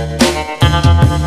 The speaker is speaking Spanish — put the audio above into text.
Thank